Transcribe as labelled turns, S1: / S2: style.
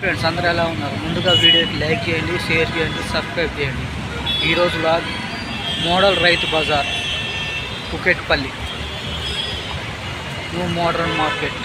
S1: Friends అందరూ ఎలా ఉన్నారు? ముందుగా వీడియోకి లైక్ చేయండి షేర్ చేయండి సబ్స్క్రైబ్ చేయండి. ఈరోజు లాగ్ model Rythu Bazar Kukatpally. New modern market